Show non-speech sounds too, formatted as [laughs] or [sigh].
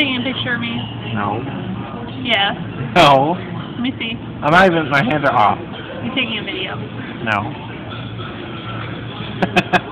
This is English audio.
taking a picture of me? No. Yes. No. Let me see. I'm not even, my hands are off. You're taking a video. No. [laughs]